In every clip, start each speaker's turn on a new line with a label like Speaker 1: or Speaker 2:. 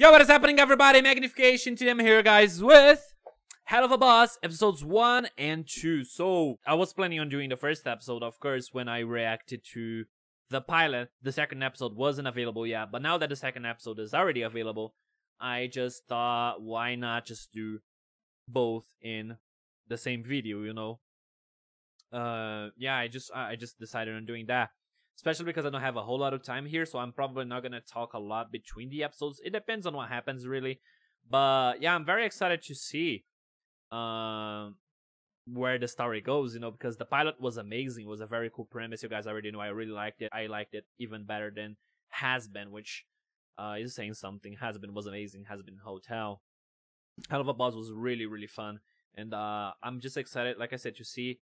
Speaker 1: Yo, what is happening, everybody? Magnification. I'm here, guys, with Helluva Boss, episodes 1 and 2. So, I was planning on doing the first episode, of course, when I reacted to the pilot. The second episode wasn't available yet, but now that the second episode is already available, I just thought, why not just do both in the same video, you know? Uh, yeah, I just I just decided on doing that especially because I don't have a whole lot of time here, so I'm probably not gonna talk a lot between the episodes. It depends on what happens, really. But yeah, I'm very excited to see um where the story goes, you know, because the pilot was amazing. It was a very cool premise. You guys already know I really liked it. I liked it even better than Hazbin, which uh is saying something. Hazbin was amazing. Hazbin Hotel. Helluva Boss was really, really fun. And uh I'm just excited, like I said, to see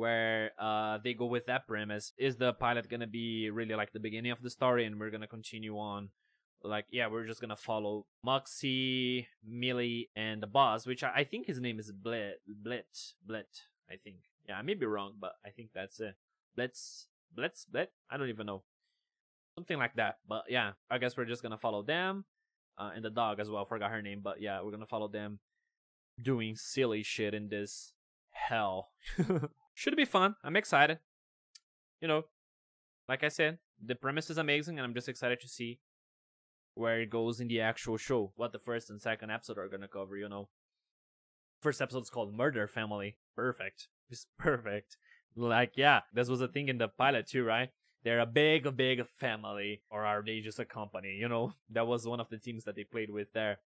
Speaker 1: where uh they go with that premise is the pilot gonna be really like the beginning of the story and we're gonna continue on? Like yeah we're just gonna follow Moxxie millie and the boss which i, I think his name is blit blit blit i think. Yeah i may be wrong but i think that's it. Blitz blitz blit? I don't even know. Something like that but yeah i guess we're just gonna follow them uh, and the dog as well forgot her name but yeah we're gonna follow them doing silly shit in this hell should be fun. I'm excited. You know, like I said, the premise is amazing, and I'm just excited to see where it goes in the actual show. What the first and second episode are gonna cover. You know, first episode is called Murder Family. Perfect. It's perfect. Like yeah, this was a thing in the pilot too, right? They're a big, big family, or are they just a company? You know, that was one of the teams that they played with there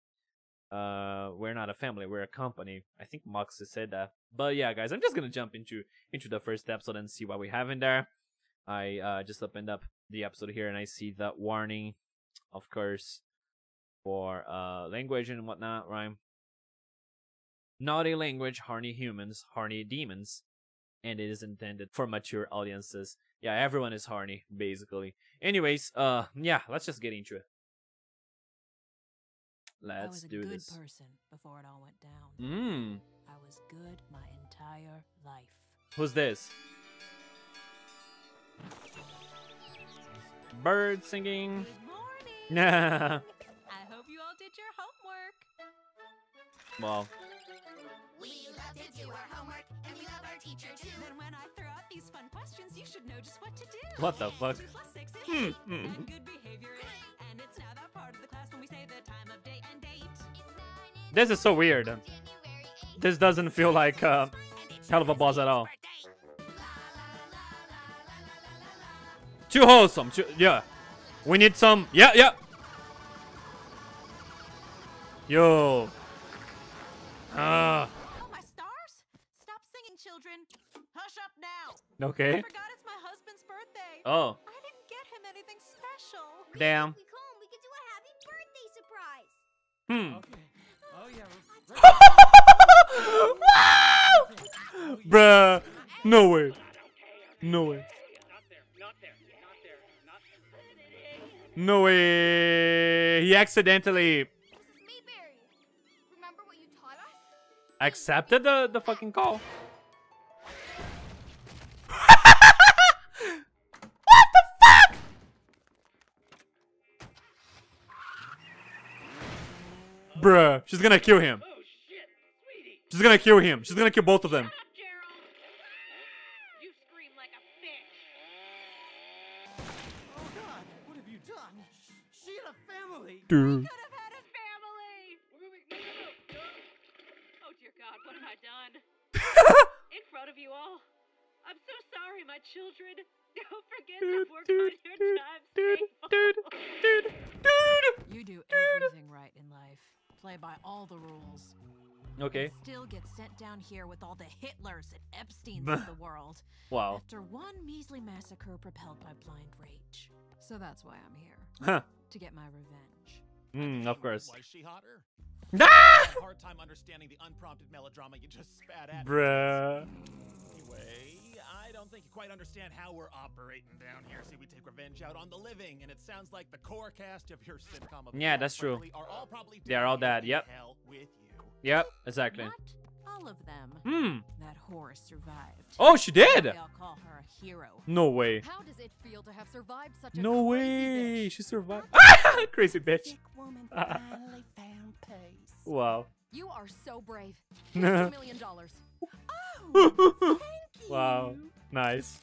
Speaker 1: uh we're not a family we're a company. I think mox said that. But yeah guys i'm just gonna jump into into the first episode and see what we have in there. I uh just opened up the episode here and i see the warning of course for uh language and whatnot right? Naughty language horny humans horny demons and it is intended for mature audiences. Yeah everyone is horny basically. Anyways uh yeah let's just get into it Let's
Speaker 2: I was a good
Speaker 1: this.
Speaker 2: person before it all went down.
Speaker 1: Mmm.
Speaker 2: I was good my entire life.
Speaker 1: Who's this? Bird singing.
Speaker 2: Good morning.
Speaker 1: Nah.
Speaker 2: I hope you all did your homework.
Speaker 1: well,
Speaker 3: We love to do our homework, and we love our teacher too.
Speaker 2: Then when I throw out these fun questions, you should know just what to do.
Speaker 1: What the fuck?
Speaker 2: Two plus six is
Speaker 1: Hmm,
Speaker 2: eight,
Speaker 1: hmm.
Speaker 2: and good behavior is. And it's now that part of the class when we say the time of day and date.
Speaker 1: this is so weird. This doesn't feel like uh, Helluva Boss at all. Too wholesome. Too, yeah. We need some. Yeah, yeah. Yo. Ah.
Speaker 2: Oh, my stars! Stop singing, children. Hush up now. I
Speaker 1: okay.
Speaker 2: forgot it's my husband's birthday.
Speaker 1: Oh,
Speaker 2: I didn't get him anything special.
Speaker 1: damn. Hmm.
Speaker 4: Okay. Oh
Speaker 1: Bruh. No way. No way. No way. He accidentally
Speaker 3: Mrs. Mayberry, remember what you taught us?
Speaker 1: accepted the, the fucking call. Bruh, she's gonna kill him. She's gonna kill him. She's gonna kill both of them.
Speaker 5: You
Speaker 1: Okay.
Speaker 2: And still get sent down here with all the Hitlers and Epsteins of the world.
Speaker 1: Wow.
Speaker 2: After one measly massacre propelled by blind rage. So that's why I'm here.
Speaker 1: Huh.
Speaker 2: To get my revenge.
Speaker 1: Mm, of course.
Speaker 6: Was she hotter?
Speaker 1: Ah!
Speaker 6: I had a hard time understanding the unprompted melodrama you just spat at. me.
Speaker 1: Bruh.
Speaker 6: Anyway, I don't think you quite understand how we're operating down here. See, we take revenge out on the living, and it sounds like the core cast of your sitcom. Of
Speaker 1: Yeah, that's true.
Speaker 6: Family Are all probably
Speaker 1: They are all
Speaker 6: dead
Speaker 1: dead, yep.
Speaker 6: Hell with you.
Speaker 1: Yep, exactly.
Speaker 2: Not all of them.
Speaker 1: Hmm.
Speaker 2: That horse survived.
Speaker 1: Oh, she did.
Speaker 2: They all call her a hero.
Speaker 1: No way.
Speaker 2: How does it feel to have survived such a
Speaker 1: No
Speaker 2: crazy
Speaker 1: way.
Speaker 2: bitch?
Speaker 1: She survived. Crazy bitch.
Speaker 4: Woman finally found peace.
Speaker 1: Wow.
Speaker 2: You are so brave. Here's two million dollars.
Speaker 4: Oh,
Speaker 1: wow. Nice.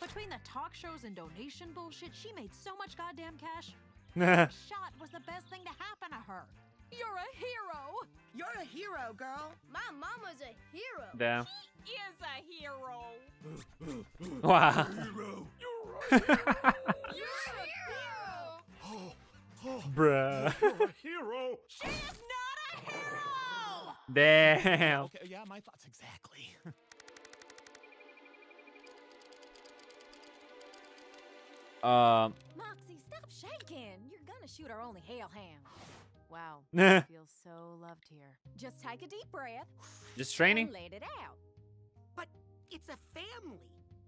Speaker 2: Between the talk shows and donation bullshit, she made so much goddamn cash.
Speaker 1: Damn.
Speaker 2: Shot was the best thing to happen to her. You're a hero.
Speaker 3: You're a hero, girl. My mama's a hero.
Speaker 2: Is a hero.
Speaker 1: Wow.
Speaker 2: You're a hero.
Speaker 6: Oh, oh,
Speaker 1: Bruh.
Speaker 6: you're a hero.
Speaker 2: She is not a hero.
Speaker 1: Damn.
Speaker 6: Okay, yeah, my thoughts exactly.
Speaker 1: Um.
Speaker 2: Moxxie, stop shaking. You're gonna shoot our only hail ham. Wow.
Speaker 1: Nah.
Speaker 2: I feel so loved here. Just take a deep breath
Speaker 1: Just training.
Speaker 2: and let it out.
Speaker 3: But it's a family.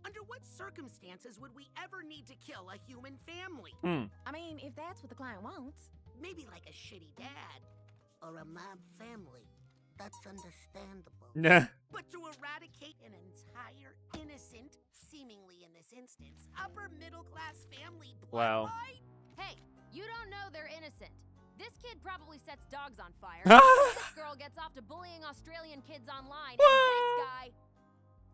Speaker 3: Under what circumstances would we ever need to kill a human family?
Speaker 1: Hmm.
Speaker 2: I mean, if that's what the client wants.
Speaker 3: Maybe like a shitty dad or a mob family. That's understandable.
Speaker 1: Nah.
Speaker 3: But to eradicate an entire innocent, seemingly in this instance, upper middle class family
Speaker 1: Wow.
Speaker 7: Hey, you don't know they're innocent. This kid probably sets dogs on fire. This girl gets off to bullying Australian kids online. And this guy,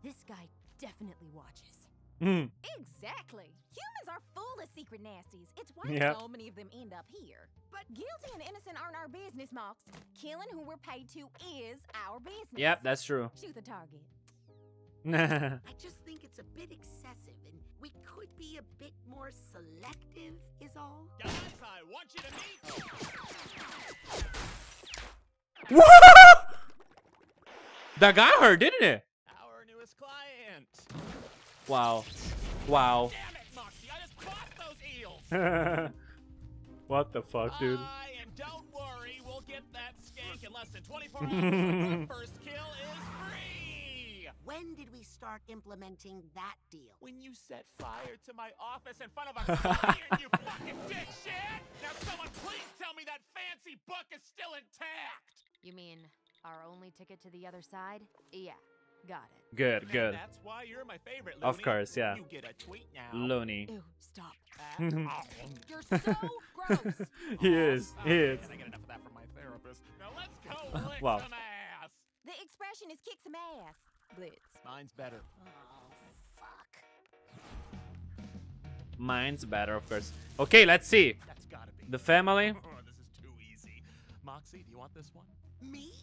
Speaker 7: this guy definitely watches.
Speaker 1: Hmm.
Speaker 2: Exactly. Humans are full of secret nasties. It's why
Speaker 1: Yep.
Speaker 2: so many of them end up here.
Speaker 3: But
Speaker 2: Guilty and innocent aren't our business, Mox. Killing who we're paid to is our business.
Speaker 1: Yep, that's true.
Speaker 2: Shoot the target.
Speaker 1: Nah.
Speaker 3: I just think it's a bit excessive and we could be a bit more selective, is all.
Speaker 6: Guys, I want you to meet.
Speaker 1: that got her, didn't it?
Speaker 6: Our newest client.
Speaker 1: Wow. Wow.
Speaker 6: Damn it, Moxxie! I just bought those eels.
Speaker 1: what the fuck, dude?
Speaker 6: Aye, and don't worry, we'll get that skank in less than 24 hours. First kill is free.
Speaker 3: When did we start implementing that deal?
Speaker 6: When you set fire to my office in front of a client, you fucking dipshit! Now, someone please tell me that fancy book is still intact.
Speaker 7: You mean our only ticket to the other side? Yeah, got it.
Speaker 1: Good,
Speaker 6: And
Speaker 1: good.
Speaker 6: That's why you're my favorite.
Speaker 1: Of course, yeah.
Speaker 6: You get a tweet now.
Speaker 1: Loona.
Speaker 2: Ew, stop. You're so gross.
Speaker 1: he is.
Speaker 6: oh,
Speaker 1: He is.
Speaker 6: man, I get enough of that from my therapist. Now let's go lick
Speaker 1: Wow.
Speaker 6: some ass.
Speaker 2: The expression is kick some ass. Blitz.
Speaker 6: Mine's better.
Speaker 3: Oh, fuck.
Speaker 1: Mine's better, of course. Okay, let's see.
Speaker 6: That's gotta be.
Speaker 1: The family.
Speaker 6: Oh, this is too easy. Moxxie, do you want this one?
Speaker 3: Me?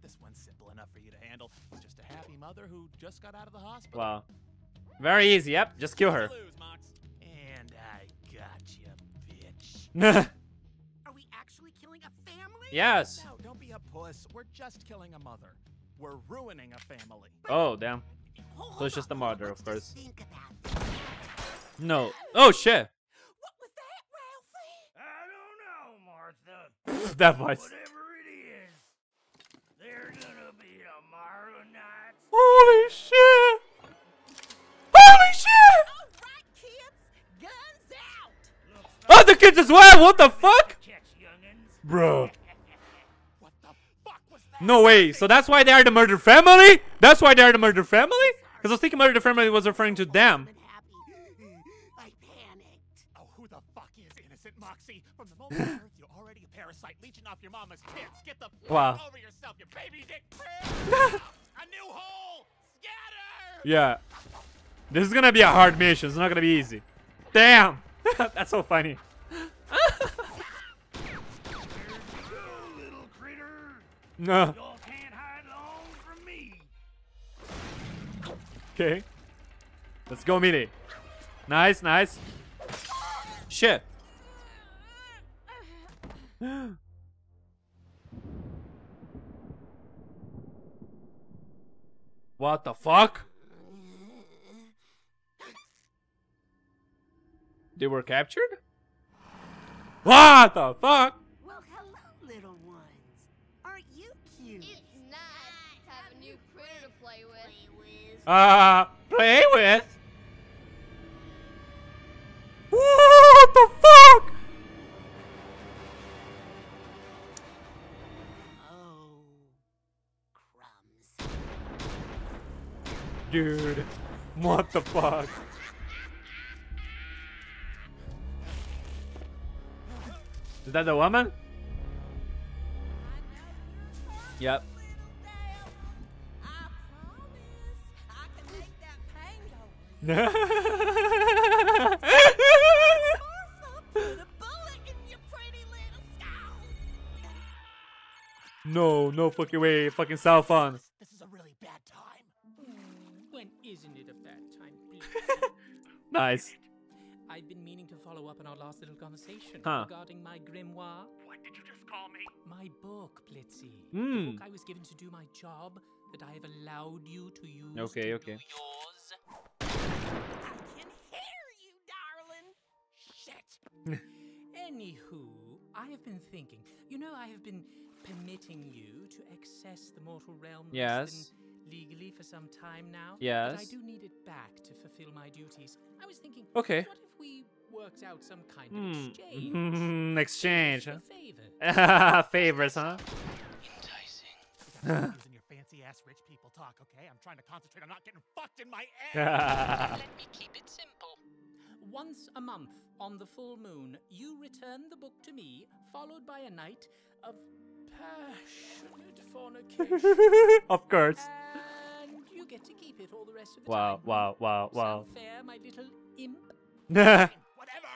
Speaker 6: Yeah, this one's simple enough for you to handle. It's just a happy mother who just got out of the hospital.
Speaker 1: Wow. Very easy. Yep. Just kill her.
Speaker 6: You lose, Mox. And I got you, bitch.
Speaker 3: Are we actually killing a family?
Speaker 1: yes.
Speaker 6: No, don't be a puss. We're just killing a mother. We're ruining a family.
Speaker 1: Oh, damn.
Speaker 3: Hold
Speaker 1: So it's just the mother, of course.
Speaker 3: Think about.
Speaker 1: No. Oh, shit.
Speaker 3: What was that, Ralphie?
Speaker 4: I don't know, Martha.
Speaker 1: that voice.
Speaker 4: Whatever it is, they're gonna be tomorrow night.
Speaker 1: Holy shit. Holy shit.
Speaker 3: All right, kids, guns out.
Speaker 4: Looks
Speaker 1: Oh, the kids as well. What the fuck? Bro.
Speaker 6: What the fuck was that?
Speaker 1: No way. So that's why they are the murder family? That's why they are the murder family? Because I was thinking murder family was referring to them.
Speaker 3: I panicked.
Speaker 6: Oh, who the fuck is innocent, Moxxie? From the moment of birth, you're already a parasite leeching off your mama's kids. Get the fuck
Speaker 1: Wow.
Speaker 6: over yourself, you baby dick a new hole! Scatter!
Speaker 1: Yeah. This is gonna be a hard mission. It's not gonna be easy. Damn. That's so funny. No. Uh.
Speaker 4: Y'all can't hide long from me.
Speaker 1: Okay. Let's go, Mini. Nice, nice. Shit. What the fuck? They were captured? What the fuck?
Speaker 3: Well, hello, little ones. Aren't you cute?
Speaker 7: It's nice to have a new critter to play with.
Speaker 1: Uh, play with? Dude, what the fuck? Is that the woman? Yep. no, no fucking way, fucking cell phone. Nice.
Speaker 8: I've been meaning to follow up on our last little conversation
Speaker 1: Huh.
Speaker 8: regarding my grimoire.
Speaker 4: What did you just call me?
Speaker 8: My book, Blitzy.
Speaker 1: Hmm.
Speaker 8: The book I was given to do my job that I have allowed you to use.
Speaker 1: Okay,
Speaker 8: to
Speaker 1: okay.
Speaker 8: Do yours.
Speaker 3: I can hear you, darling.
Speaker 8: Shit. Anywho, I have been thinking. You know, I have been permitting you to access the mortal realm less
Speaker 1: Yes.
Speaker 8: Than legally for some time now. But
Speaker 1: Yes.
Speaker 8: I do need it back to fulfill my duties. I was thinking.
Speaker 1: Okay.
Speaker 8: What if we worked out some kind of
Speaker 1: Hmm.
Speaker 8: exchange?
Speaker 1: Hmm, exchange, huh?
Speaker 8: favor.
Speaker 1: Favors, huh?
Speaker 8: Enticing.
Speaker 6: Stop using your fancy ass rich people talk, okay? I'm trying to concentrate. I'm not getting fucked in my ass.
Speaker 8: Let me keep it simple. Once a month, on the full moon, you return the book to me, followed by a night of passionate fornication.
Speaker 1: of course.
Speaker 8: and you get to keep it all the rest of the
Speaker 1: Wow,
Speaker 8: time.
Speaker 1: wow, wow, wow.
Speaker 8: Sound fair, my little imp?
Speaker 6: Whatever.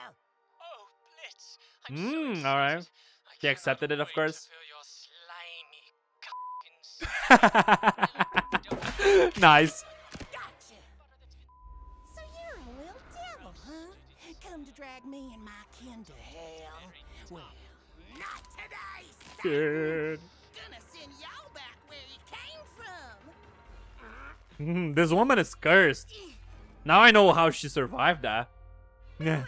Speaker 8: Oh, Blitz. I'm
Speaker 1: Mm,
Speaker 8: so
Speaker 1: all right. He accepted it, of course.
Speaker 8: feel your slimy cock inside.
Speaker 1: nice. Hmm, this woman is cursed. Now I know how she survived that. Yeah.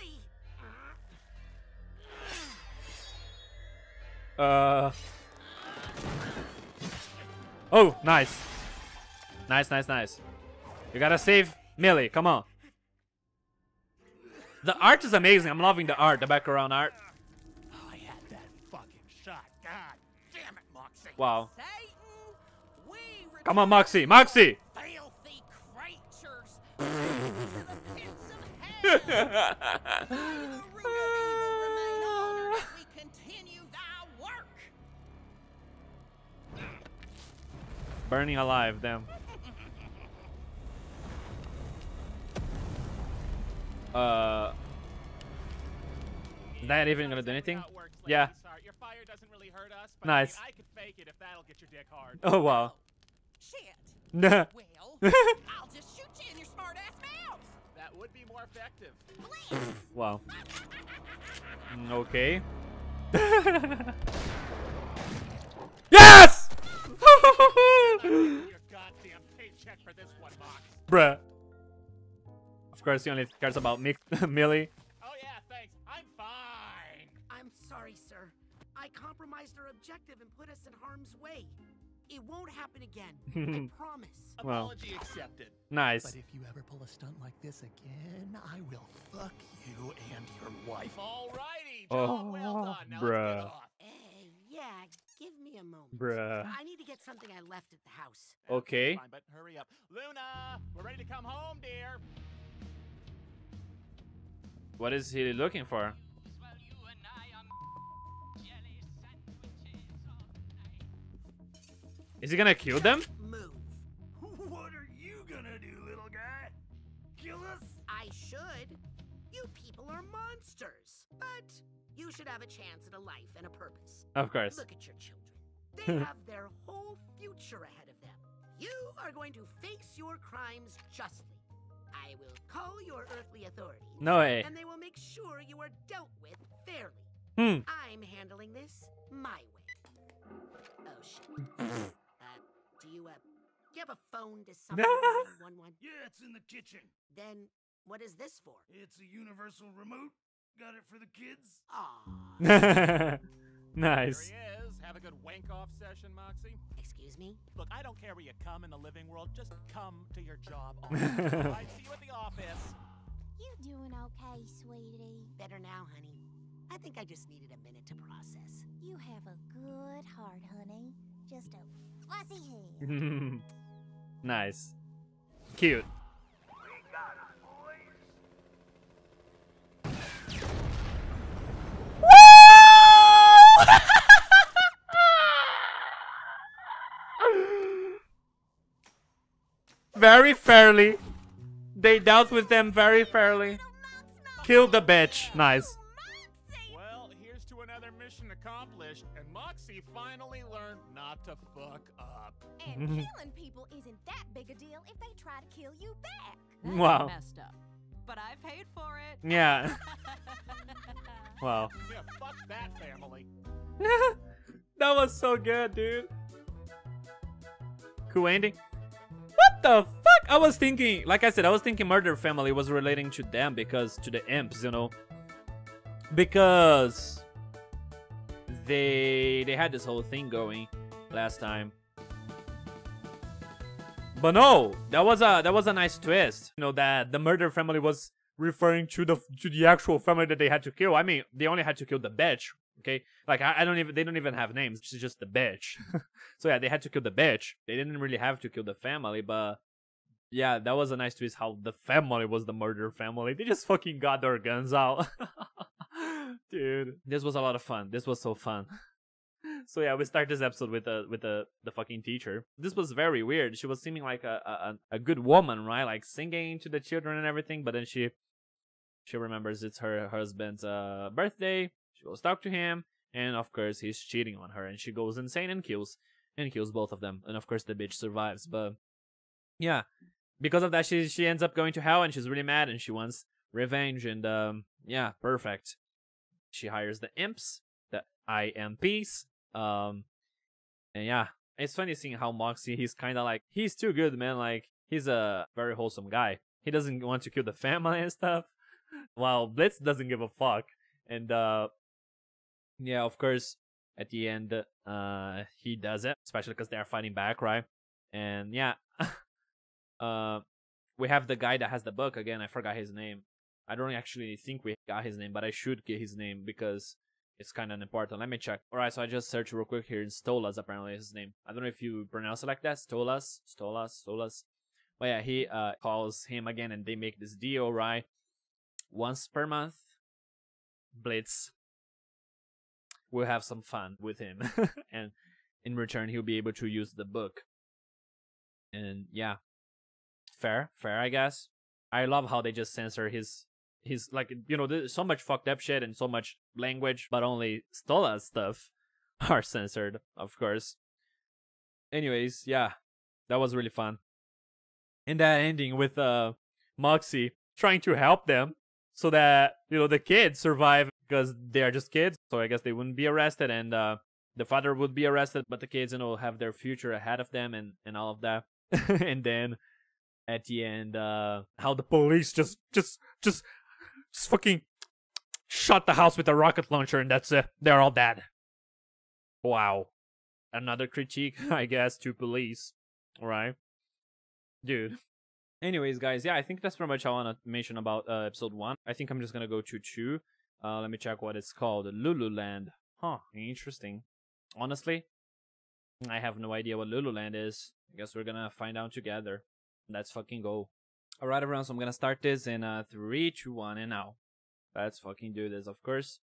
Speaker 1: Uh. Oh, nice. Nice, nice, nice. You gotta save Millie. Come on. The art is amazing. I'm loving the art, the background art.
Speaker 3: As we continue thy work.
Speaker 1: Burning alive, damn. Uh. That even gonna do anything?
Speaker 6: How it works,
Speaker 1: Yeah.
Speaker 6: Ladies. Sorry, Your fire doesn't really hurt us, but
Speaker 1: Nice.
Speaker 6: I, mean, I could fake it if that'll get your dick hard.
Speaker 1: Oh wow.
Speaker 3: Shit.
Speaker 1: Nah.
Speaker 3: Well, I'll just shoot you in your smart ass mouth.
Speaker 6: That would be more effective.
Speaker 3: Please.
Speaker 1: wow. Mm, Okay. yes!
Speaker 6: your goddamn paycheck for this one, Mox.
Speaker 1: Bruh. Of course, he only cares about Mick, Millie.
Speaker 3: Compromised our objective and put us in harm's way. It won't happen again. I promise.
Speaker 1: Well.
Speaker 6: Apology accepted.
Speaker 1: Nice.
Speaker 6: But if you ever pull a stunt like this again, I will fuck you and your wife. Alrighty, job oh, well
Speaker 1: Oh,
Speaker 6: done. Now
Speaker 1: bruh.
Speaker 6: let's get off.
Speaker 3: Hey, eh, yeah, give me a moment.
Speaker 1: Bruh.
Speaker 3: I need to get something I left at the house.
Speaker 1: Okay.
Speaker 6: Fine, but hurry up. Loona, we're ready to come home, dear.
Speaker 1: What is he looking for? Is he gonna kill them?
Speaker 3: Move.
Speaker 4: What are you gonna do, little guy? Kill us?
Speaker 3: I should. You people are monsters. But you should have a chance at a life and a purpose.
Speaker 1: Of course.
Speaker 3: Look at your children. They have their whole future ahead of them. You are going to face your crimes justly. I will call your earthly authorities.
Speaker 1: No way.
Speaker 3: And they will make sure you are dealt with fairly.
Speaker 1: Hmm.
Speaker 3: I'm handling this my way. Oh shit. do you uh, do you have a phone to someone?
Speaker 4: Yeah, it's in the kitchen.
Speaker 3: Then what is this for?
Speaker 4: It's a universal remote. Got it for the kids?
Speaker 3: Aw.
Speaker 1: nice.
Speaker 6: Here he is. Have a good wank off session, Moxxie.
Speaker 3: Excuse me?
Speaker 6: Look, I don't care where you come in the living world. Just come to your job. I see you at the office.
Speaker 7: You doing okay, sweetie?
Speaker 3: Better now, honey. I think I just needed a minute to process.
Speaker 7: You have a good heart, honey. Just a fuzzy head.
Speaker 1: nice. Cute. very fairly. They dealt with them very fairly. Killed the bitch. Nice.
Speaker 6: Moxxie finally learned not to fuck up.
Speaker 7: And killing people isn't that big a deal if they try to kill you back.
Speaker 2: That's
Speaker 1: Wow.
Speaker 2: messed up. But I paid for it.
Speaker 1: Yeah. wow.
Speaker 6: Yeah, fuck that family.
Speaker 1: that was so good, dude. Cool ending. What the fuck? I was thinking, like I said, I was thinking Murder Family was relating to them because to the imps, you know, because they they had this whole thing going last time. But no, that was a that was a nice twist. You know that the Murder Family was referring to the to the actual family that they had to kill. I mean, they only had to kill the bitch. Okay, like I, I don't even they don't even have names. She's just the bitch. so yeah, they had to kill the bitch. They didn't really have to kill the family, but yeah, that was a nice twist. How the family was the murder family. They just fucking got their guns out. Dude, this was a lot of fun. This was so fun. So yeah, we start this episode with the with the the fucking teacher. This was very weird. She was seeming like a a, a good woman, right? Like singing to the children and everything. But then she she remembers it's her husband's uh birthday. She goes talk to him, and of course he's cheating on her, and she goes insane and kills and kills both of them. And of course the bitch survives. But yeah, because of that, she she ends up going to hell, and she's really mad, and she wants revenge. And um, yeah, perfect. She hires the imps, the IMPs. Um, and yeah, it's funny seeing how Moxxie he's kind of like he's too good, man. Like he's a very wholesome guy. He doesn't want to kill the family and stuff. While Blitz doesn't give a fuck. And uh, yeah, of course, at the end, uh, he does it, especially because they are fighting back, right? And yeah, uh, we have the guy that has the book again. I forgot his name. I don't actually think we got his name, but I should get his name because it's kind of important. Let me check. All right, so I just searched real quick here. In Stolas apparently is his name. I don't know if you pronounce it like that. Stolas, Stolas, Stolas. But yeah, he uh calls him again, and they make this deal, right? Once per month, Blitz will have some fun with him, and in return, he'll be able to use the book. And yeah, fair, fair, I guess. I love how they just censor his his like you know there's so much fucked up shit and so much language, but only Stola's stuff are censored, of course. Anyways, yeah, that was really fun. And that ending with uh Moxxie trying to help them so that you know the kids survive because they are just kids, so I guess they wouldn't be arrested and uh the father would be arrested, but the kids you know have their future ahead of them and and all of that. and then at the end, uh how the police just just just just fucking shot the house with a rocket launcher and that's it. They're all dead. Wow. Another critique, I guess, to police. Alright. Dude. Anyways, guys, yeah, I think that's pretty much all I want to mention about uh, episode 1. I think I'm just gonna go to 2. Uh, let me check what it's called. Lululand. Huh, interesting. Honestly, I have no idea what Lululand is. I guess we're gonna find out together. Let's fucking go. Alright, everyone, so I'm gonna start this in uh, three, two, one, and now. Let's fucking do this, of course.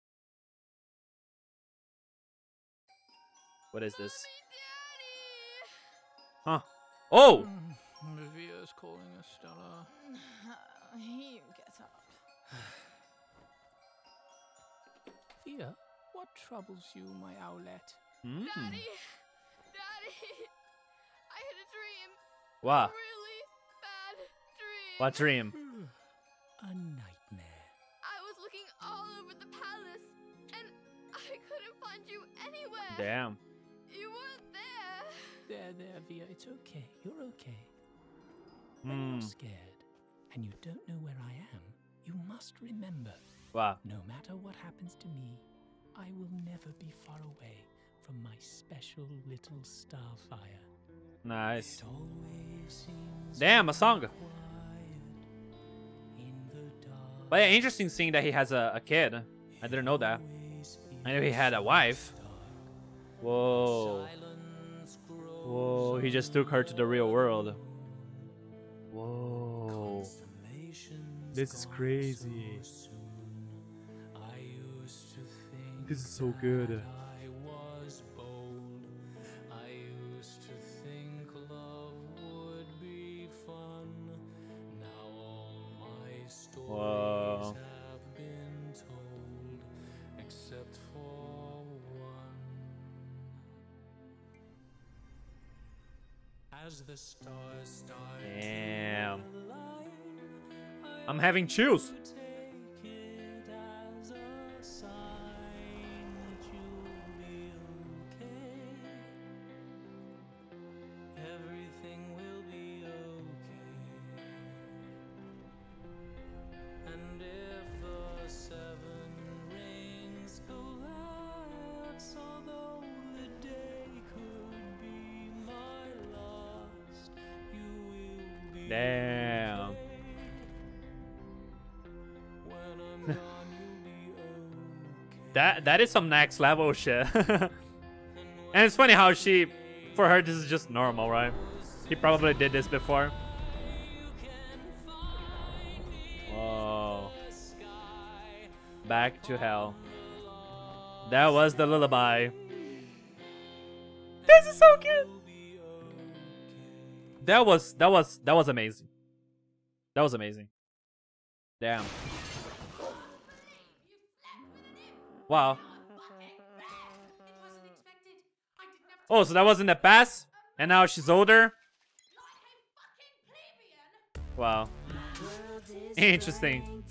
Speaker 1: What is this? Huh. Oh!
Speaker 8: Vivia's calling us, Stella.
Speaker 2: You get up.
Speaker 8: Via, what troubles you, my owlet?
Speaker 1: Hmm.
Speaker 7: Daddy! Daddy! I had a dream.
Speaker 1: Wow.
Speaker 7: really bad dream.
Speaker 1: What dream?
Speaker 8: A nightmare.
Speaker 7: I was looking all over the palace, and I couldn't find you anywhere.
Speaker 1: Damn.
Speaker 7: You weren't there.
Speaker 8: There, there, Via, it's okay. You're okay. When
Speaker 1: Hmm.
Speaker 8: you're scared and you don't know where I am, you must remember
Speaker 1: Wow.
Speaker 8: no matter what happens to me, I will never be far away from my special little starfire.
Speaker 1: Nice.
Speaker 8: It always seems
Speaker 1: Damn, a song. But yeah, interesting seeing that he has a, a kid. I didn't know that. I knew he had a wife. Whoa. Whoa, he just took her to the real world. Whoa. This is crazy. This is so good. Damn. I'm having chills.
Speaker 8: That
Speaker 1: is some next level shit. and it's funny how she, for her, this is just normal, right? He probably did this before. Whoa. Back to hell. That was the lullaby. This is so good. That was that was that was amazing. That was amazing. Damn. Wow. Oh, so that was in the past, and now she's older. Wow. Interesting.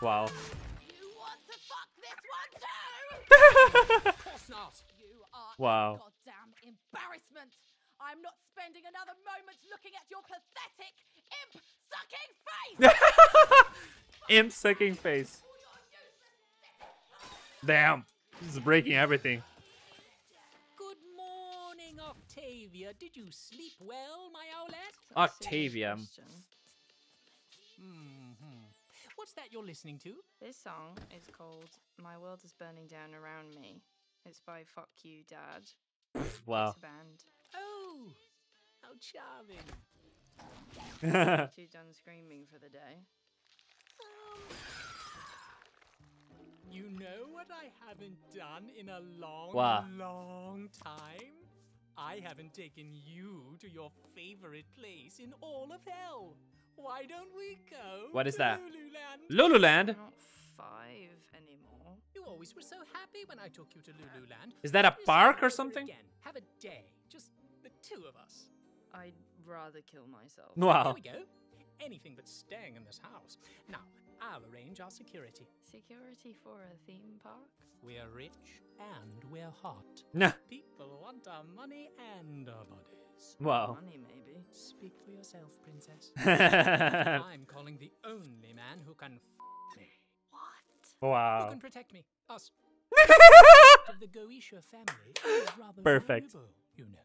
Speaker 1: Wow.
Speaker 3: You want to fuck this one too?
Speaker 8: Of course not.
Speaker 3: You are
Speaker 1: Wow.
Speaker 3: goddamn embarrassment. I'm not spending another moment looking at your pathetic imp sucking face.
Speaker 1: Imp sucking face. Damn. This is breaking everything.
Speaker 8: Good morning, Octavia. Did you sleep well, my owlet?
Speaker 1: Octavia.
Speaker 8: hmm What's that you're listening to?
Speaker 9: This song is called My World is Burning Down Around Me. It's by Fuck You Dad.
Speaker 1: Wow.
Speaker 9: It's a band.
Speaker 8: Oh, how charming.
Speaker 9: Too done screaming for the day.
Speaker 8: You know what I haven't done in a long,
Speaker 1: What?
Speaker 8: long time? I haven't taken you to your favorite place in all of hell. Why don't we go?
Speaker 1: What is that?
Speaker 8: Lululand?
Speaker 1: Lululand?
Speaker 9: Not five anymore.
Speaker 8: You always were so happy when I took you to Lululand.
Speaker 1: Is that a park or something?
Speaker 8: Again. Have a day. Just the two of us.
Speaker 9: I'd rather kill myself.
Speaker 8: There
Speaker 1: Wow.
Speaker 8: we go. Anything but staying in this house. Now, I'll arrange our security.
Speaker 9: Security for a theme park?
Speaker 8: We're rich and we're hot.
Speaker 1: Nah.
Speaker 8: People want our money and our bodies.
Speaker 1: Wow.
Speaker 9: Money, maybe.
Speaker 8: Speak for yourself, princess. I'm calling the only man who can f me.
Speaker 9: What? Wow.
Speaker 8: Who can protect me? Us. of the Goetia family is rather
Speaker 1: Perfect.
Speaker 8: valuable, you know.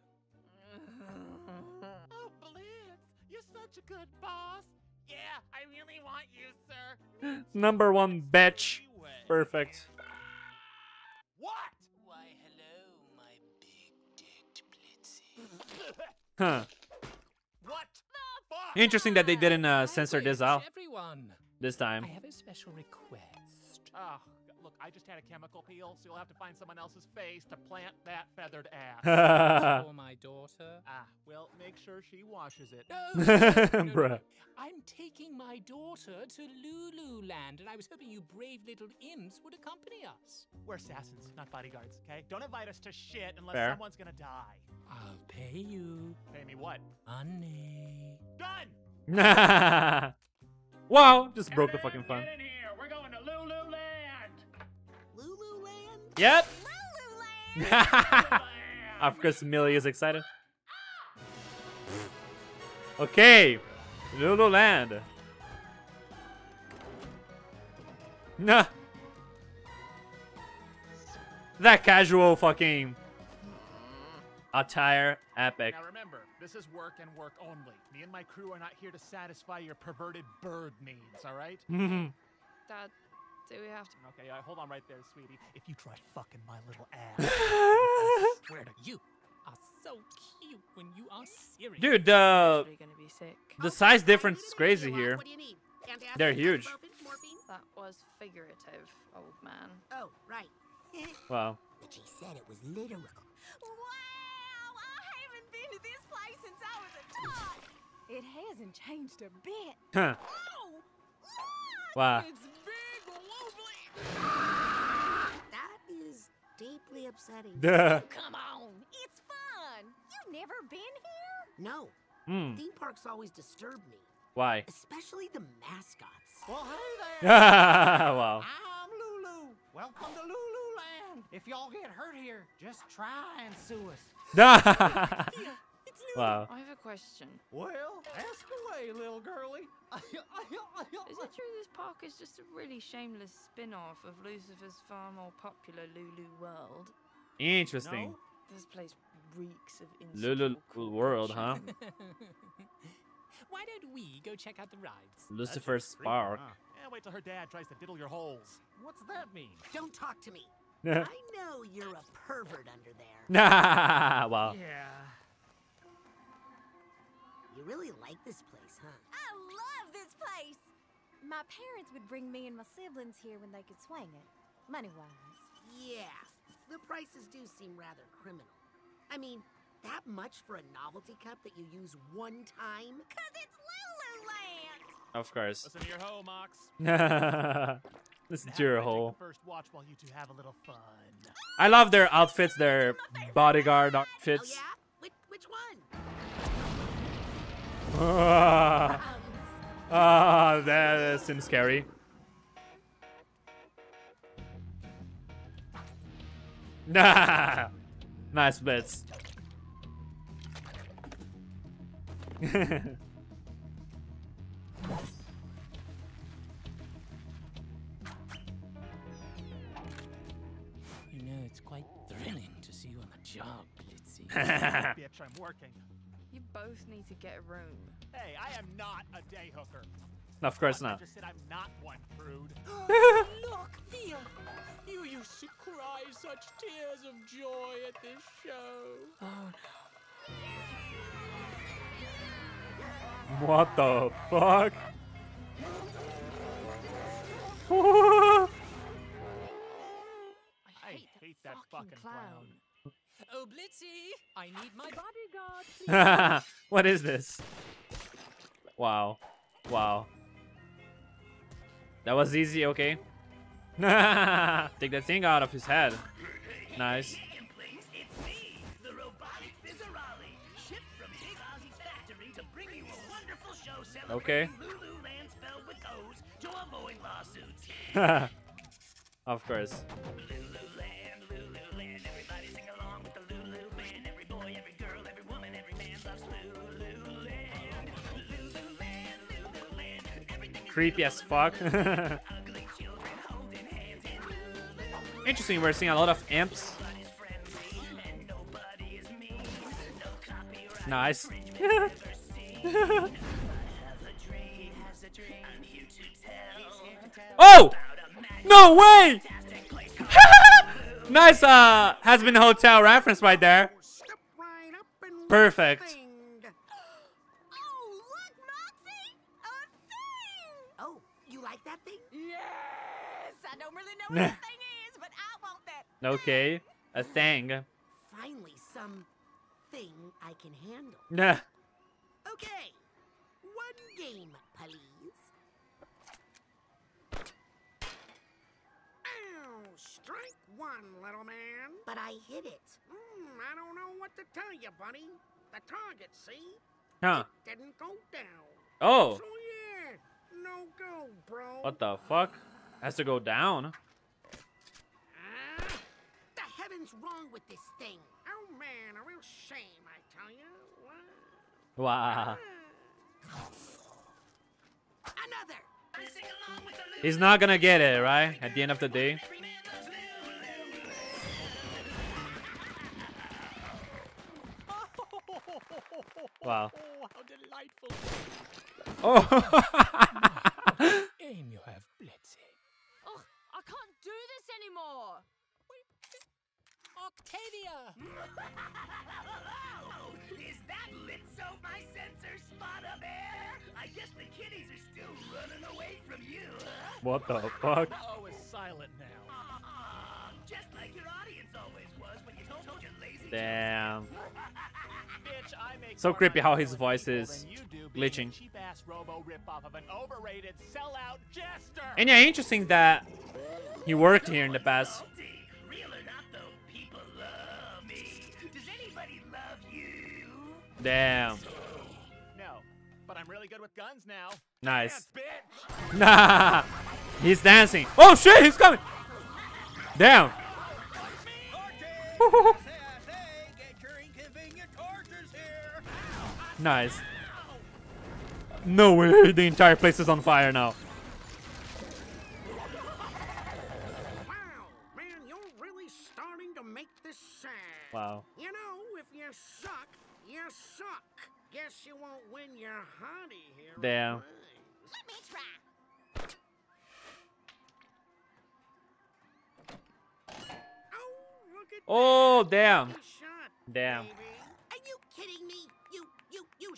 Speaker 6: Such a good boss. Yeah, I really want you, sir.
Speaker 1: Number one bitch. Perfect.
Speaker 6: What?
Speaker 8: Why, hello, my big dick Blitzy.
Speaker 1: Huh.
Speaker 6: What? The?
Speaker 1: Interesting that they didn't uh, censor this out
Speaker 8: Everyone.
Speaker 1: this time.
Speaker 8: I have a special request.
Speaker 6: Oh, look, I just had a chemical peel, so you'll have to find someone else's face to plant that feathered ass.
Speaker 8: for my daughter.
Speaker 6: ah, well, make sure she washes it.
Speaker 8: No, no, no, no,
Speaker 1: Bruh.
Speaker 8: no. I'm taking my daughter to Lululand, and I was hoping you brave little imps would accompany us.
Speaker 6: We're assassins, not bodyguards, okay? Don't invite us to shit unless
Speaker 1: Fair.
Speaker 6: someone's gonna die.
Speaker 8: I'll pay you
Speaker 6: Pay me what?
Speaker 8: money.
Speaker 6: Done!
Speaker 1: wow. Just broke the fucking fun. Yep.
Speaker 3: Lululand.
Speaker 1: of course, Millie is excited. Okay. Lululand. Nah. That casual fucking attire, epic.
Speaker 6: Now remember, this is work and work only. Me and my crew are not here to satisfy your perverted bird needs, alright?
Speaker 9: Dad, do we have to?
Speaker 6: Okay, uh, hold on right there, sweetie. If you try fucking my little ass,
Speaker 8: Where to you? are so cute when you are serious.
Speaker 1: Dude, the
Speaker 9: gonna be sick.
Speaker 1: the size difference is crazy here.
Speaker 3: What do you need? Antacid,
Speaker 1: They're huge.
Speaker 9: That was figurative, old man.
Speaker 3: Oh, right.
Speaker 1: Wow.
Speaker 3: But she said it was literal.
Speaker 2: Wow! I haven't been to this place since I was a tot. It hasn't changed a bit.
Speaker 1: Huh.
Speaker 2: Oh!
Speaker 1: Wow.
Speaker 2: It's big, lovely.
Speaker 3: That is deeply upsetting.
Speaker 1: Duh.
Speaker 2: Come on, it's fun. You've never been here?
Speaker 3: No,
Speaker 1: Hmm.
Speaker 3: theme parks always disturb me,
Speaker 1: Why?
Speaker 3: especially the mascots.
Speaker 4: Well, hey there.
Speaker 1: wow.
Speaker 4: I'm Lulu. Welcome to Lulu Land. If y'all get hurt here, just try and sue us.
Speaker 1: wow.
Speaker 9: I have a question.
Speaker 4: Well, ask away, little girly.
Speaker 9: Is it true this park is just a really shameless spin-off of Lucifer's far more popular Lulu World?
Speaker 1: Interesting.
Speaker 4: No?
Speaker 9: This place reeks of
Speaker 1: Lulu
Speaker 9: insecure
Speaker 1: world, huh?
Speaker 8: Why don't we go check out the rides?
Speaker 1: Lucifer's
Speaker 6: That's creepy,
Speaker 1: Spark.
Speaker 6: huh? Yeah, wait till her dad tries to diddle your holes.
Speaker 4: What's that mean?
Speaker 3: Don't talk to me.
Speaker 1: wow.
Speaker 3: I know you're a pervert under there. wow.
Speaker 4: Yeah.
Speaker 3: You really like this place, huh?
Speaker 2: I love this place. My parents would bring me and my siblings here when they could swing it, money-wise.
Speaker 3: Yeah, the prices do seem rather criminal. I mean, that much for a novelty cup that you use one time?
Speaker 2: Cause it's Lululand.
Speaker 1: Of course.
Speaker 6: Listen to your hoe, Mox.
Speaker 1: Listen to your
Speaker 6: I
Speaker 1: hole.
Speaker 6: first watch while you two have a little fun.
Speaker 1: I love their outfits, their bodyguard
Speaker 3: Oh
Speaker 1: outfits.
Speaker 3: yeah? Which, which one?
Speaker 1: Ah, ah, that seems scary. Nah, nice blitz.
Speaker 8: You know, it's quite thrilling to see you on the job, Blitzy.
Speaker 6: Bitch, I'm working.
Speaker 9: You both need to get a room.
Speaker 6: Hey, I am not a day hooker.
Speaker 1: No, of course not.
Speaker 6: I
Speaker 1: not.
Speaker 6: just said I'm not one, prude.
Speaker 8: Look, Theo! You used to cry such tears of joy at this show. Oh, no.
Speaker 1: What the fuck?
Speaker 6: I hate that fucking clown.
Speaker 8: Oh, Blitzy! I need my bodyguard.
Speaker 1: what is this? Wow. Wow. That was easy, okay. Take that thing out of his head. Nice.
Speaker 4: It's
Speaker 1: of
Speaker 4: the
Speaker 1: Creepy as fuck.
Speaker 4: ugly children holding hands in Lulu.
Speaker 1: Interesting, we're seeing a lot of imps.
Speaker 4: Nobody's friendly and nobody is mean. No copyright
Speaker 1: Nice.
Speaker 4: infringement ever seen. Have a dream, has a dream. I'm here to tell.
Speaker 1: Oh!
Speaker 4: About a magic
Speaker 1: No way!
Speaker 4: fantastic place called
Speaker 1: nice uh Hazbin Hotel reference right there.
Speaker 3: Step right up and
Speaker 1: Perfect.
Speaker 3: thing.
Speaker 2: Oh, look, Moxxie! A thing!
Speaker 3: Oh, you like that thing?
Speaker 2: Yes! I don't really know what the thing is, but I want that.
Speaker 1: Okay. A thing.
Speaker 3: Finally, some thing I can handle.
Speaker 1: Nah.
Speaker 3: Okay, one game, please. Ow, strike one, little man. But I hit it. Hmm, I don't know what to tell you, buddy. The target, see?
Speaker 1: Huh.
Speaker 3: Didn't go down.
Speaker 1: Oh.
Speaker 3: So yeah, no go, bro.
Speaker 1: What the fuck? Has to go down.
Speaker 3: Ah, the heavens wrong with this thing? Oh man, a real shame, I tell you. Wow.
Speaker 1: Wow.
Speaker 3: Another.
Speaker 4: I sing along with the Lulu
Speaker 1: He's not gonna get it, right? At the end of the day.
Speaker 4: Every man loves Lulu.
Speaker 1: Wow.
Speaker 8: Oh, how delightful.
Speaker 1: Oh.
Speaker 8: Aim you have, Blitzy.
Speaker 7: Ugh, I can't do this anymore.
Speaker 8: Octavia!
Speaker 4: Oh, is that Litso my sensor spot up there? I guess the kitties are still running away from you, huh?
Speaker 1: What the fuck?
Speaker 6: Oh, it's silent now.
Speaker 4: Just like your audience always was when you told, told your lazy
Speaker 1: Damn.
Speaker 6: Bitch, I make
Speaker 1: So creepy how his voice is
Speaker 6: than you do being a
Speaker 1: glitching.
Speaker 6: cheap-ass robo rip-off of an overrated sellout jester.
Speaker 1: And yeah, interesting that he worked here in the past. Damn.
Speaker 6: No, but I'm really good with guns now.
Speaker 1: Nice.
Speaker 6: Dance.
Speaker 1: Nah. He's dancing. Oh shit, he's coming. Damn. Nice. No way, the entire place is on fire now.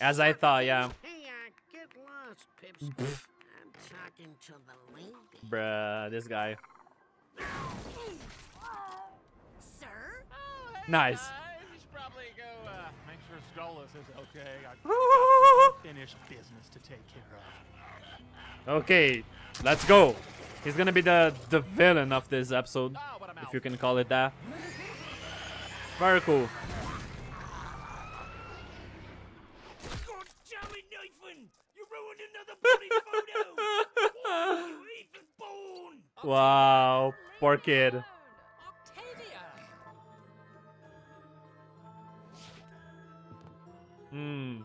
Speaker 1: As I thought, yeah.
Speaker 10: Hey, uh, lost.
Speaker 1: Bruh, this guy. Nice.
Speaker 6: Go uh, make sure Stolas is okay. Finished business to take care of.
Speaker 1: Okay, let's go. He's gonna be the the villain of this episode,
Speaker 6: Oh,
Speaker 1: if you can call it that. Very cool.
Speaker 4: God damn it, Nathan! You ruined another bloody photo! you even born!
Speaker 1: Wow, poor kid. Hmm.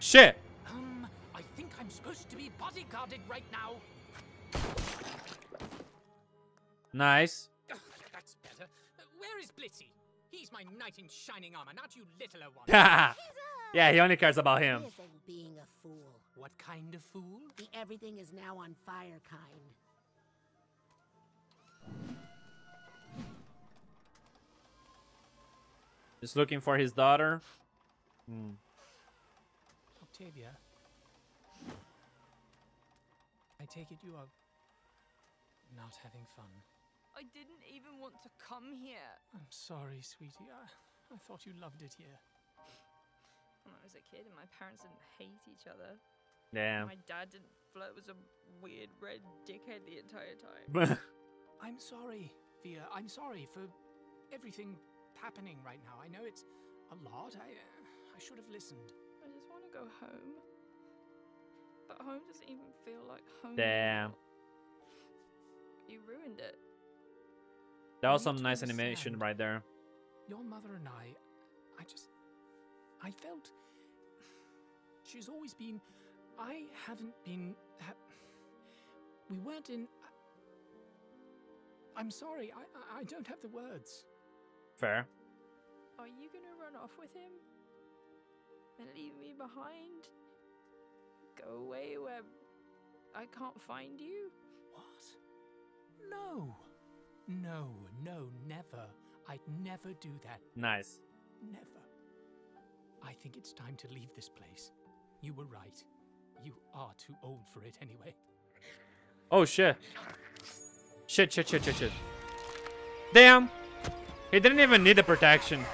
Speaker 1: Shit.
Speaker 8: Um, I think I'm supposed to be bodyguarded right now.
Speaker 1: Nice.
Speaker 8: That's better. Where is Blitzy? He's my knight in shining armor, not you littler one.
Speaker 1: yeah, he only cares about him.
Speaker 10: This being a fool.
Speaker 8: what kind of fool?
Speaker 10: The everything is now on fire kind.
Speaker 1: Just looking for his daughter. Hmm.
Speaker 8: Octavia. I take it you are not having fun.
Speaker 9: I didn't even want to come here.
Speaker 8: I'm sorry, sweetie. I, I thought you loved it here.
Speaker 9: When I was a kid and my parents didn't hate each other.
Speaker 1: Damn.
Speaker 9: My dad didn't flirt with a weird red dickhead the entire time.
Speaker 8: I'm sorry, Via. I'm sorry for everything happening right now. I know it's a lot. I uh, I should have listened.
Speaker 9: I just want to go home. But home doesn't even feel like home.
Speaker 1: Damn.
Speaker 9: anymore. You ruined it.
Speaker 1: That was some
Speaker 8: need to
Speaker 1: nice animation right there.
Speaker 8: Your mother and I, I just, I felt she's always been. I haven't been. Ha- we weren't in. I'm sorry. I, I I don't have the words.
Speaker 1: Fair.
Speaker 9: Are you gonna run off with him? And leave me behind? Go away where I can't find you?
Speaker 8: What? No. No, no, never. I'd never do that.
Speaker 1: Nice.
Speaker 8: Never. I think it's time to leave this place. You were right. You are too old for it anyway.
Speaker 1: Oh shit. Shit, shit, shit, shit, shit. Damn. He didn't even need the protection.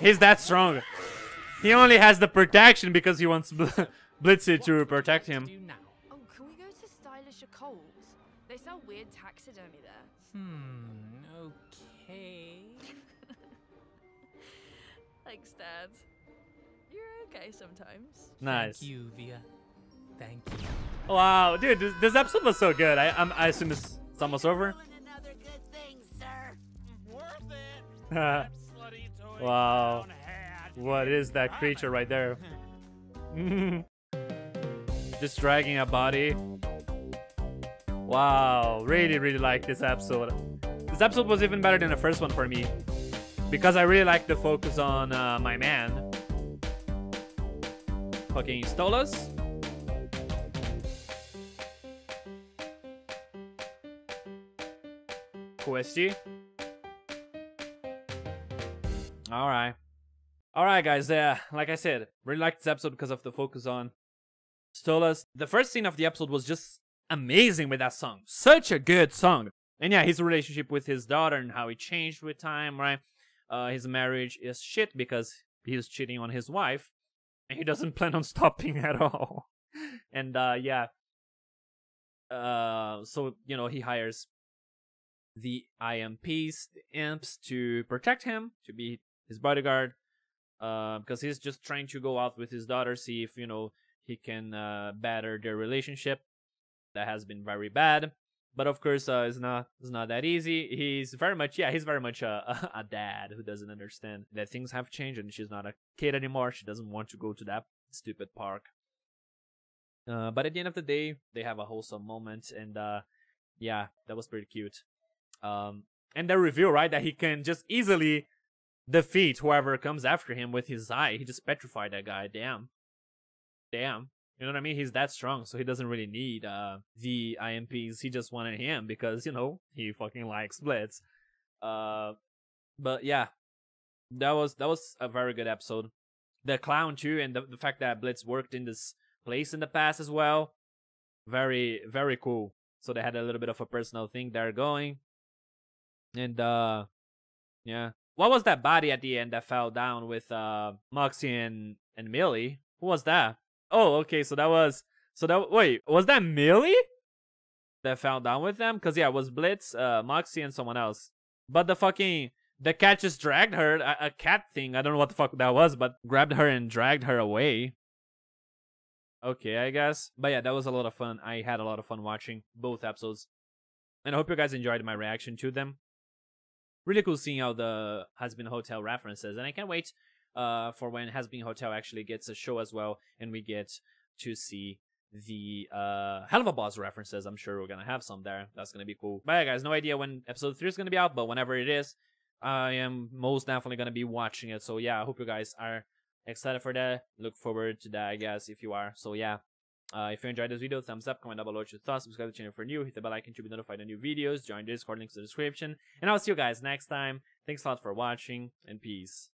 Speaker 1: He's that strong. He only has the protection because he wants Bl- Blitzy to protect him.
Speaker 8: Now.
Speaker 9: Oh, can we go to Stylish Coles? They sell weird taxidermy there.
Speaker 8: Hmm, okay.
Speaker 9: Thanks, Dad. You're okay sometimes.
Speaker 1: Nice.
Speaker 8: Thank you, Via. Thank you.
Speaker 1: Wow, dude, this, this episode was so good. I I'm, I assume it's, it's almost over.
Speaker 10: Another good thing, sir.
Speaker 6: Worth it. That slutty toy
Speaker 1: Wow. What is that creature right there? Just dragging a body. Wow, really, really like this episode. This episode was even better than the first one for me. Because I really like the focus on uh, my man. Fucking Stolas. Questi. All right. All right, guys. Yeah, like I said, really liked this episode because of the focus on Stolas. The first scene of the episode was just amazing with that song. Such a good song. And yeah, his relationship with his daughter and how he changed with time, right? Uh, his marriage is shit because he's cheating on his wife he doesn't plan on stopping at all. and uh, yeah. Uh, so, you know, he hires the IMPs, the imps, to protect him, to be his bodyguard. Uh, because he's just trying to go out with his daughter, see if, you know, he can uh, better their relationship. That has been very bad. But of course, uh, it's not it's not that easy. He's very much yeah, he's very much a, a dad who doesn't understand that things have changed and she's not a kid anymore. She doesn't want to go to that stupid park. Uh, but at the end of the day, they have a wholesome moment, and uh, yeah, that was pretty cute. Um, and the reveal, right, that he can just easily defeat whoever comes after him with his eye. He just petrified that guy. Damn, damn. You know what I mean? He's that strong, so he doesn't really need uh the IMPs. He just wanted him because you know he fucking likes Blitz. Uh, but yeah, that was that was a very good episode. The clown too, and the, the fact that Blitz worked in this place in the past as well, very very cool. So they had a little bit of a personal thing there going, and uh, yeah. What was that body at the end that fell down with uh Moxxie and and Millie? Who was that? Oh, okay. So that was so that wait was that Millie that fell down with them? Cause yeah, it was Blitz, uh, Moxxie, and someone else. But the fucking the cat just dragged her. A, a cat thing. I don't know what the fuck that was, but grabbed her and dragged her away. Okay, I guess. But yeah, that was a lot of fun. I had a lot of fun watching both episodes, and I hope you guys enjoyed my reaction to them. Really cool seeing all the Hazbin Hotel references, and I can't wait uh, for when Hazbin Hotel actually gets a show as well, and we get to see the uh, Helluva Boss references. I'm sure we're gonna have some there. That's gonna be cool. But yeah, guys, no idea when episode three is gonna be out, but whenever it is, I am most definitely gonna be watching it. So yeah, I hope you guys are excited for that. Look forward to that, I guess, if you are. So yeah. Uh, if you enjoyed this video, thumbs up, comment down below what your thoughts, subscribe to the channel for new, hit the bell icon to be notified of new videos, join Discord, links in the description, and I'll see you guys next time. Thanks a lot for watching, and peace.